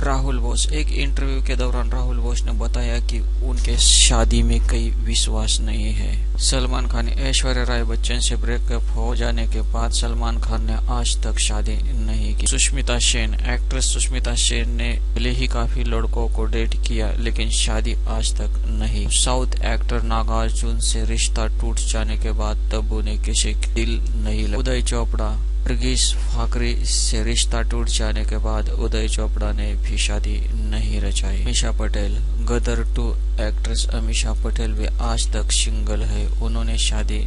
राहुल बोस, एक इंटरव्यू के दौरान राहुल बोस ने बताया कि उनके शादी में कई विश्वास नहीं है। सलमान खान, ऐश्वर्या राय बच्चन से ब्रेकअप हो जाने के बाद सलमान खान ने आज तक शादी नहीं की। सुष्मिता सेन एक्ट्रेस सुष्मिता सेन ने पहले ही काफ़ी लड़कों को डेट किया, लेकिन शादी आज तक नहीं। साउथ एक्टर नागार्जुन से रिश्ता टूट जाने के बाद तब उन्हें किसी दिल नहीं लगा। उदय चोपड़ा वर्गीस फाकरी से रिश्ता टूट जाने के बाद उदय चोपड़ा ने भी शादी नहीं रचाई। अमीशा पटेल, गदर टू एक्ट्रेस अमीशा पटेल भी आज तक सिंगल है। उन्होंने शादी